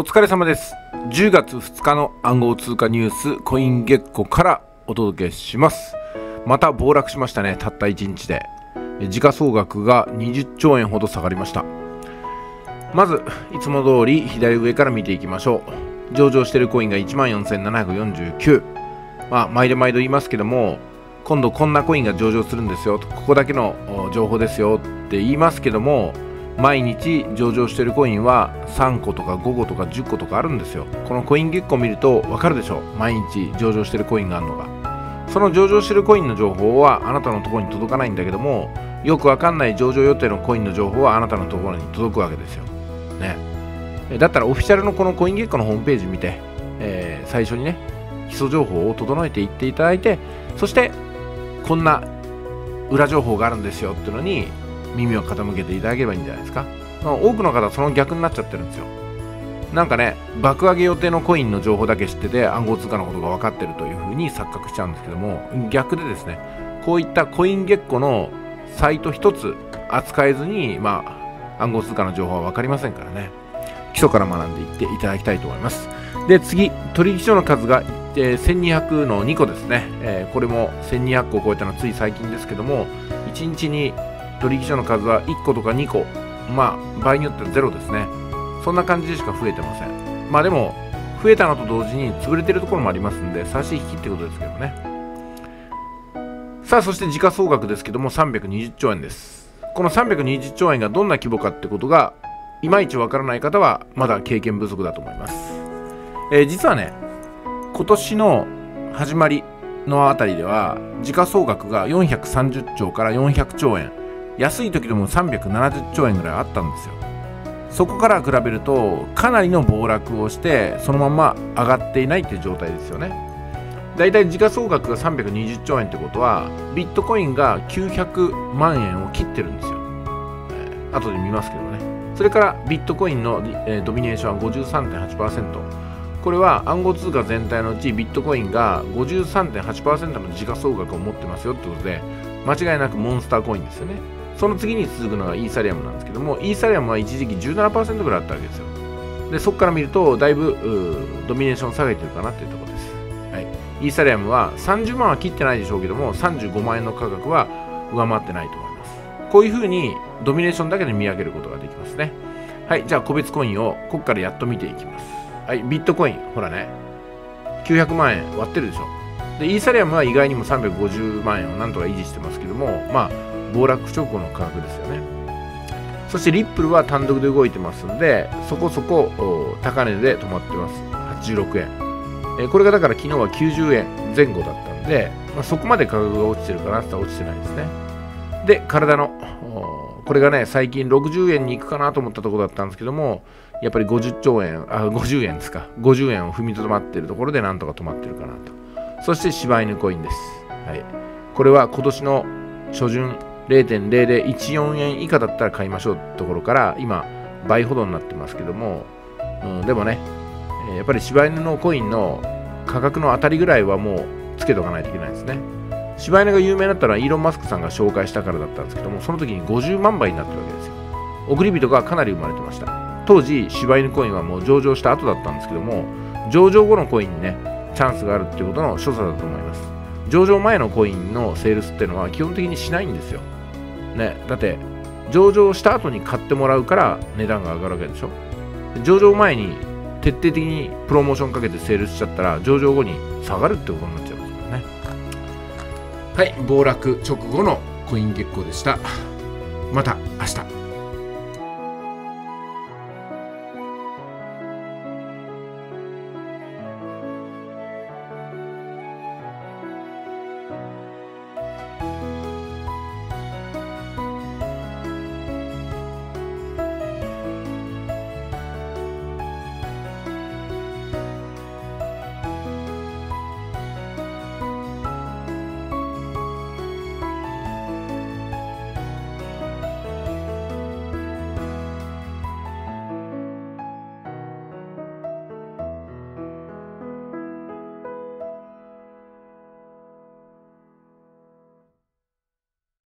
お疲れ様です。10月2日の暗号通貨ニュースコインゲッコからお届けします。また暴落しましたねたった1日で。時価総額が20兆円ほど下がりました。まずいつも通り左上から見ていきましょう。上場しているコインが14,749まあ毎度毎度言いますけども今度こんなコインが上場するんですよ。ここだけの情報ですよって言いますけども毎日上場してるコインは3個とか5個とか10個とかあるんですよ。このコイン月間を見ると分かるでしょう。毎日上場してるコインがあるのが。その上場してるコインの情報はあなたのところに届かないんだけどもよくわかんない上場予定のコインの情報はあなたのところに届くわけですよ。ね。だったらオフィシャルのこのコイン月間のホームページ見て、えー、最初にね基礎情報を整えていっていただいてそしてこんな裏情報があるんですよっていうのに耳を傾けていただければいいんじゃないですか。多くの方はその逆になっちゃってるんですよ。なんかね、爆上げ予定のコインの情報だけ知ってて暗号通貨のことが分かってるというふうに錯覚しちゃうんですけども、逆でですね、こういったコイン月個のサイト一つ扱えずに、まあ、暗号通貨の情報は分かりませんからね、基礎から学んでいっていただきたいと思います。で、次、取引所の数が、えー、1200の2個ですね、えー、これも1200個を超えたのはつい最近ですけども、1日に取引所の数は1個とか2個、まあ、場合によってはゼロですね。そんな感じでしか増えてません。まあでも、増えたのと同時に潰れてるところもありますんで、差し引きってことですけどね。さあ、そして時価総額ですけども、320兆円です。この320兆円がどんな規模かってことが、いまいちわからない方は、まだ経験不足だと思います。えー、実はね、今年の始まりのあたりでは、時価総額が430兆から400兆円。安い時でも370兆円ぐらいあったんですよ。そこから比べるとかなりの暴落をしてそのまま上がっていないっていう状態ですよね。だいたい時価総額が320兆円ってことはビットコインが900万円を切ってるんですよ、えー、後で見ますけどね。それからビットコインの、えー、ドミネーションは53.8%これは暗号通貨全体のうちビットコインが53.8%の時価総額を持ってますよってことで間違いなくモンスターコインですよね。その次に続くのがイーサリアムなんですけども、イーサリアムは一時期17%ぐらいあったわけですよ。で、そこから見ると、だいぶドミネーション下げてるかなっていうところです。はい。イーサリアムは30万は切ってないでしょうけども、35万円の価格は上回ってないと思います。こういうふうにドミネーションだけで見上げることができますね。はい。じゃあ、個別コインをここからやっと見ていきます。はい。ビットコイン、ほらね、900万円割ってるでしょ。で、イーサリアムは意外にも350万円をなんとか維持してますけども、まあ、暴落直後の価格ですよね。そしてリップルは単独で動いてますのでそこそこ高値で止まってます。86円、えこれがだから昨日は90円前後だったんで、まあ、そこまで価格が落ちてるかなって落ちてないですね。で体のこれがね最近60円に行くかなと思ったところだったんですけどもやっぱり50兆円あ50円ですか。50円を踏みとどまっているところでなんとか止まってるかなと。そして柴犬コインです、はい、これは今年の初旬0.0014円以下だったら買いましょうところから今倍ほどになってますけども、うん、でもねやっぱり柴犬のコインの価格の当たりぐらいはもうつけとかないといけないですね。柴犬が有名だったのはイーロン・マスクさんが紹介したからだったんですけどもその時に50万倍になってるわけですよ。送り人がかなり生まれてました。当時柴犬コインはもう上場した後だったんですけども上場後のコインにねチャンスがあるっていうことの所作だと思います。上場前のコインのセールスっていうのは基本的にしないんですよ。ね、だって上場した後に買ってもらうから値段が上がるわけでしょ？上場前に徹底的にプロモーションかけてセールしちゃったら上場後に下がるってことになっちゃいますからね。はい暴落直後のコイン月光でした。また明日。